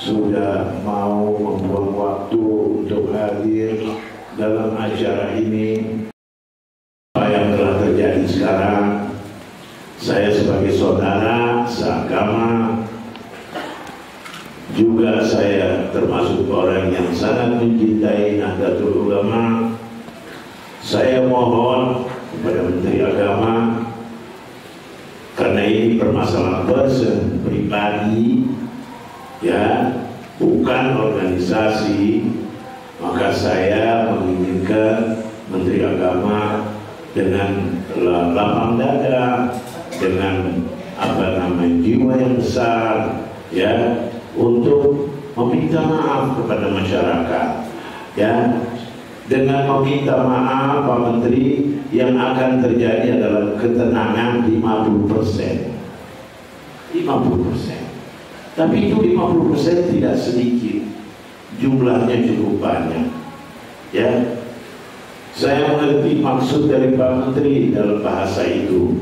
sudah mau membuang waktu untuk hadir dalam acara ini. Apa yang telah terjadi sekarang, saya sebagai saudara seagama, juga saya termasuk orang yang sangat mencintai Nahdlatul Ulama. Saya mohon kepada Menteri Agama karena ini permasalahan person pribadi ya bukan organisasi. Maka saya menginginkan Menteri Agama dengan lapang dada dengan apa namanya jiwa yang besar ya untuk meminta maaf kepada masyarakat ya. Dengan meminta maaf Pak Menteri yang akan terjadi adalah ketenangan 50 persen. 50 persen tapi itu 50 persen tidak sedikit. Jumlahnya cukup banyak. Ya. Saya mengerti maksud dari Pak Menteri dalam bahasa itu.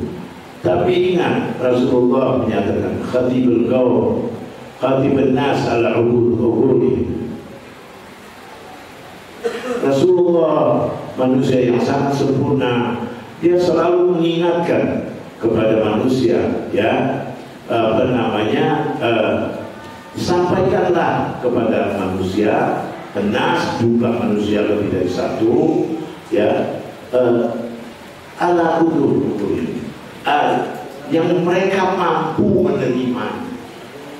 Tapi ingat Rasulullah menyatakan khatibul qaum khatibun nas ala ubud Rasulullah manusia yang sangat sempurna dia selalu mengingatkan kepada manusia ya apa namanya uh, sampaikanlah kepada manusia nas jumlah manusia lebih dari satu ya. Uh, ala udur uh, yang mereka mampu menerima.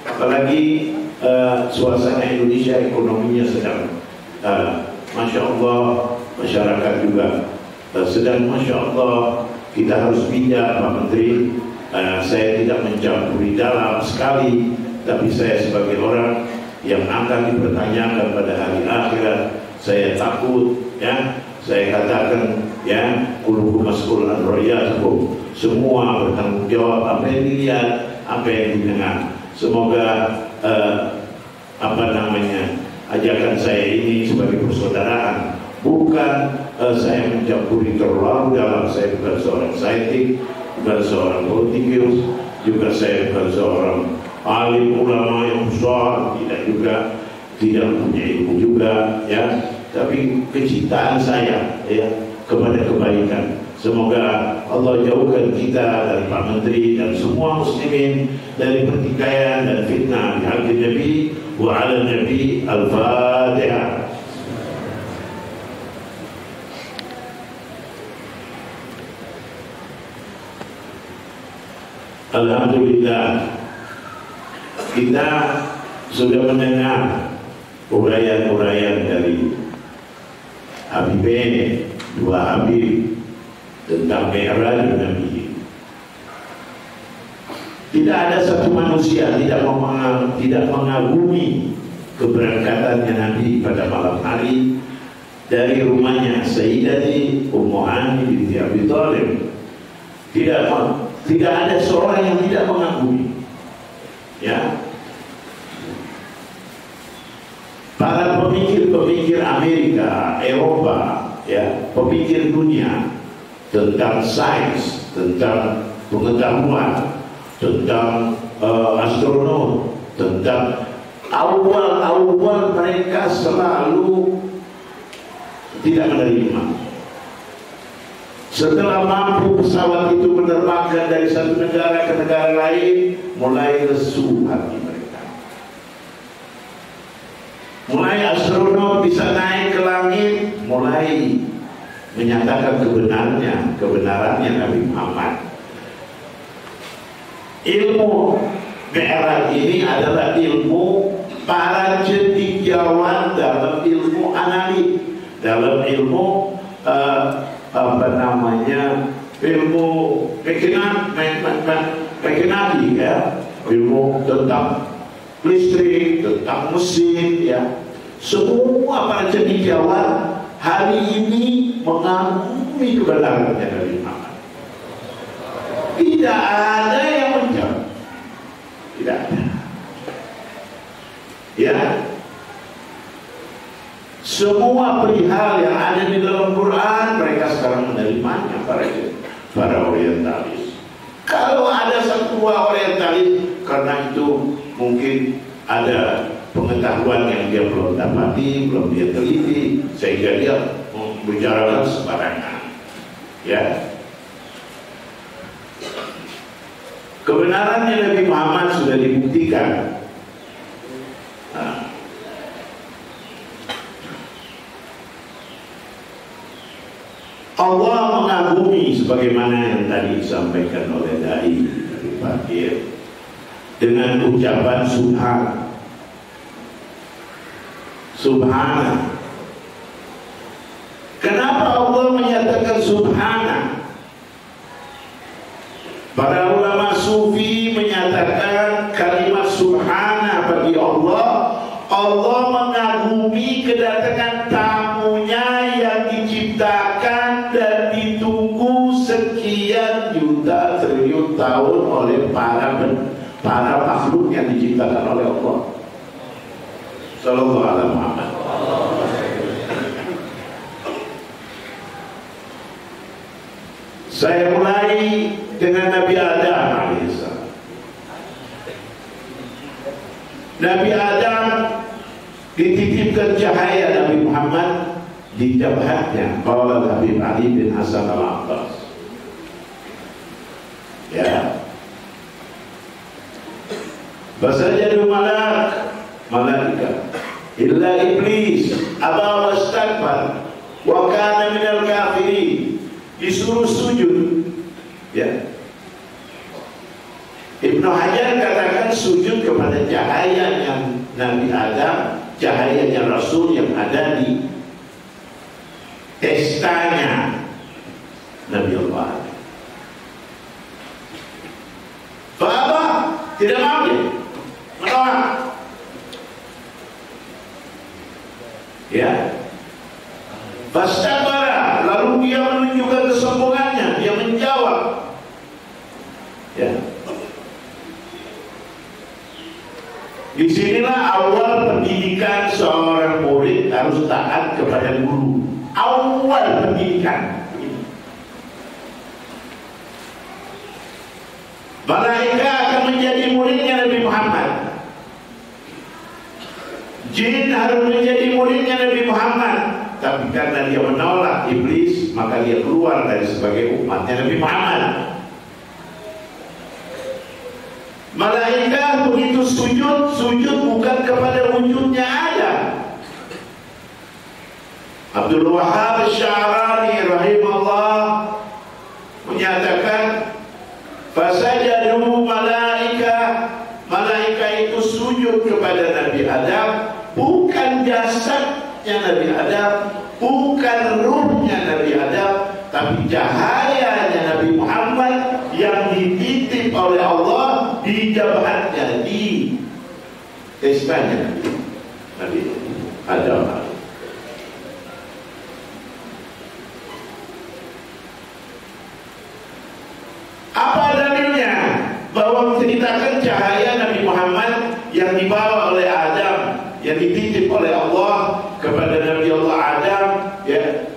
Apalagi uh, suasana Indonesia ekonominya sedang uh, Masya Allah masyarakat juga uh, sedang Masya Allah kita harus bijak Pak Menteri uh, saya tidak mencampuri dalam sekali tapi saya sebagai orang yang akan dipertanyakan pada hari akhirat saya takut ya. Saya katakan ya kuluhu mas'ul an semua bertanggung jawab apa yang dilihat apa yang didengar. Semoga uh, apa namanya ajakan saya ini sebagai persaudaraan. Bukan uh, saya mencampuri terlalu dalam saya bukan seorang saintik bukan seorang politikus juga saya bukan seorang alim ulama yang besar tidak juga tidak punya ilmu juga ya tapi kecintaan saya ya kepada kebaikan Semoga Allah jauhkan kita dari Pak Menteri dan semua muslimin dari pertikaian dan fitnah di hati Nabi wa ala Nabi Al-Fatihah. Alhamdulillah kita sudah mendengar uraian-uraian dari Habib dua Habib tentang Mi'raj Nabi. Tidak ada satu manusia tidak tidak mengagumi keberangkatannya Nabi pada malam hari dari rumahnya Sayyidati Ummu Hani binti Abi Thalib. Tidak tidak ada seorang yang tidak mengagumi. Ya. Para pemikir-pemikir Amerika, Eropa, ya, pemikir dunia tentang sains, tentang pengetahuan, tentang uh, astronom, tentang awal-awal mereka selalu tidak menerima. Setelah mampu pesawat itu menerbangkan dari satu negara ke negara lain, mulai lesu hati mereka. Mulai astronom bisa naik ke langit, mulai menyatakan kebenarnya, kebenarannya Nabi Muhammad. Ilmu Mi'raj ini adalah ilmu para cendikiawan dalam ilmu analis, dalam ilmu uh, apa namanya ilmu mekanat mekanati ya ilmu tentang listrik tentang mesin ya semua para cendikiawan hari ini mengagumi kebenarannya dari Muhammad. Tidak ada yang menjawab. Tidak ada. Ya. Semua perihal yang ada di dalam Quran mereka sekarang menerimanya para para orientalis. Kalau ada satu orientalis karena itu mungkin ada pengetahuan yang dia belum dapati, belum dia teliti, sehingga dia membicarakan sembarangan. Ya, kebenarannya Nabi Muhammad sudah dibuktikan. Nah, Allah mengagumi sebagaimana yang tadi disampaikan oleh Dai dari Fakir dengan ucapan Subhan. Subhana. Kenapa Allah menyatakan Subhana? Para ulama sufi menyatakan kalimat Subhana bagi Allah Allah mengagumi kedatangan tamunya yang diciptakan tahun oleh para para makhluk yang diciptakan oleh Allah. Sallallahu alaihi Muhammad. Saya mulai dengan Nabi Adam alaihissalam. Nabi Adam dititipkan cahaya Nabi Muhammad di jabhatnya Qala Habib Ali bin Hasan al-Abbas ya. Basajadu malak malaikat illa iblis aba wastakbar wa kana minal disuruh sujud. Ya. Ibnu Hajar katakan sujud kepada cahaya yang Nabi Adam cahayanya Rasul yang ada di testanya Nabi Allah. Tidak mau dia menolak. Ya. Fastabara lalu dia menunjukkan kesombongannya, dia menjawab. Ya. Di sinilah awal pendidikan seorang murid harus taat kepada guru. Awal pendidikan. Malaikat akan menjadi muridnya Nabi Muhammad. Jin harus menjadi muridnya Nabi Muhammad. Tapi karena dia menolak iblis, maka dia keluar dari sebagai umatnya Nabi Muhammad. Malaikat begitu sujud, sujud bukan kepada wujudnya ada. Abdul Wahab Syarani rahimahullah bukan ruhnya Nabi Adam tapi cahayanya Nabi Muhammad yang dititip oleh Allah di jabhatnya di testanya Nabi Adam Apa dalilnya? Bahwa menceritakan cahaya Nabi Muhammad yang dibawa oleh Adam, yang dititip oleh Allah kepada Nabi Allah Adam ya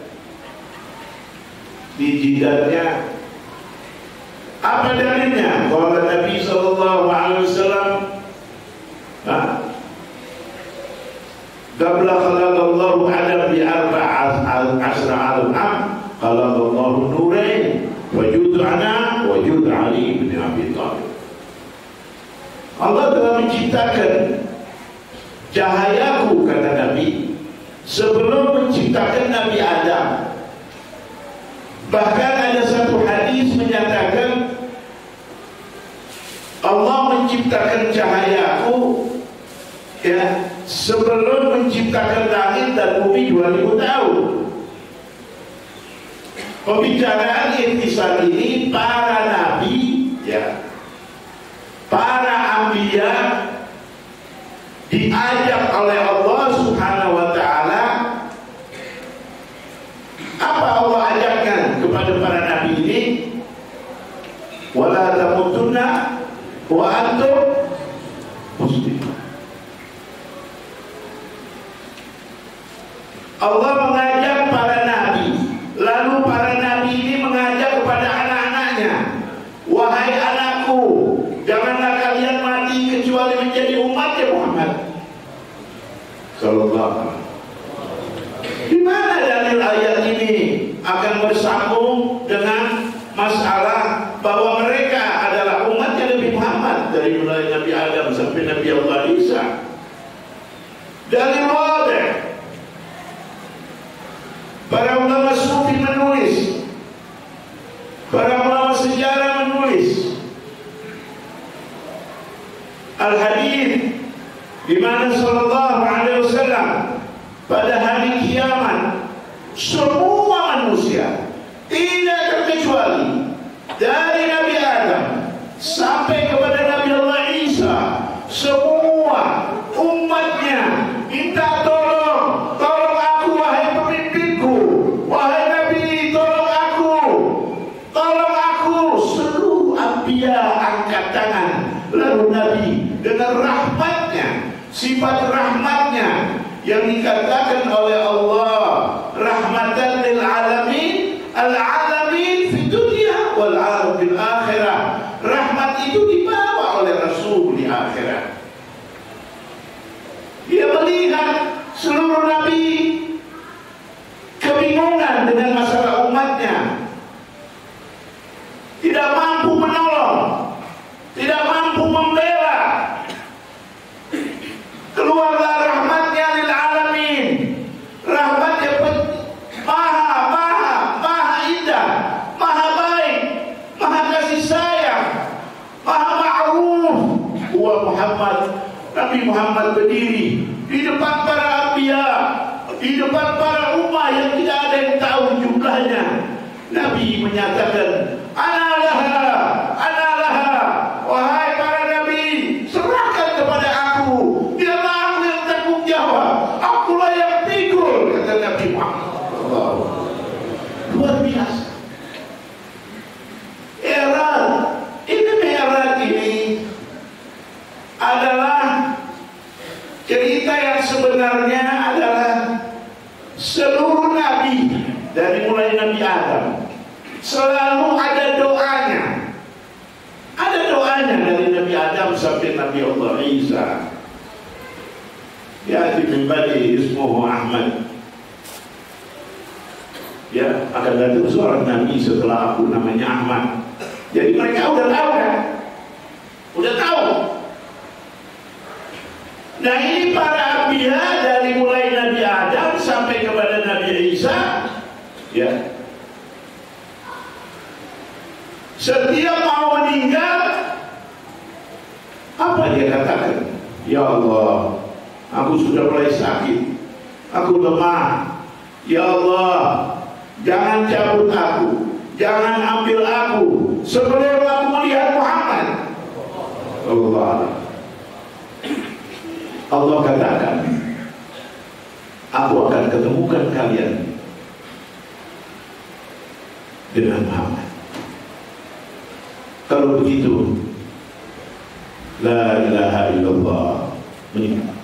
di jidatnya. Apa dalilnya? Kalau Nabi sallallahu alaihi wasallam ha? Qabla khalaqallahu Adam bi arba'a asra al-am khalaqallahu nurain wujud ana wujud ali bin abi thalib Allah telah menciptakan cahayaku kata Nabi sebelum menciptakan Nabi Adam. Bahkan ada satu hadis menyatakan Allah menciptakan cahayaku ya sebelum menciptakan langit dan bumi 2000 tahun. Pembicaraan intisal ini para nabi ya Para ulama sufi menulis. Para ulama sejarah menulis. Al-Hadith di mana sallallahu alaihi wasallam pada hari kiamat semua manusia tidak terkecuali dari Nabi Adam sampai Rasul Nabi Muhammad berdiri di depan para abia di depan para umat yang tidak ada yang tahu jumlahnya. Nabi menyatakan Analaha Analaha Wahai para Nabi Serahkan kepada aku Biarlah aku yang tanggung jawab Akulah yang pikul Kata Nabi Muhammad Luar biasa Era Ini Mi'raj ini Adalah Cerita yang sebenarnya adalah Seluruh Nabi Dari mulai Nabi Adam selalu ada doanya. Ada doanya dari Nabi Adam sampai Nabi Allah Isa. Ya, di mimbari ismuhu Ahmad. Ya, akan datang seorang Nabi setelah aku namanya Ahmad. Jadi mereka udah tahu kan? Udah tahu. Nah ini para abiyah dari mulai Nabi Adam sampai kepada Nabi Isa. Ya, Setiap mau meninggal Apa dia katakan Ya Allah Aku sudah mulai sakit Aku lemah Ya Allah Jangan cabut aku. Jangan ambil aku. Sebelum aku melihat Muhammad. Allah. Allah katakan Aku akan ketemukan kalian Dengan Muhammad. Kalau begitu La ilaha illallah. Menikah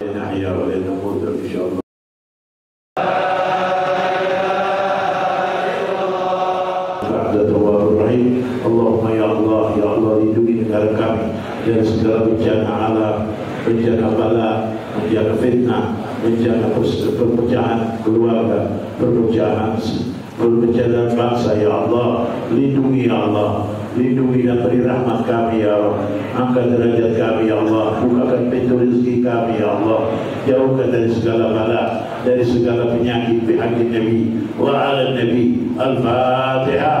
Nahya wa lana mudah insyaAllah dari segala bencana alam bencana bala bencana fitnah bencana perpecahan keluarga perpecahan perpecahan bangsa ya Allah. Lindungi ya Allah. Lindungi dan beri rahmat kami ya Allah angkat derajat kami ya Allah. Bukakan pintu rezeki kami ya Allah. Jauhkan dari segala bala dari segala penyakit penyakit Nabi. Wa ala Nabi. Al-Fatihah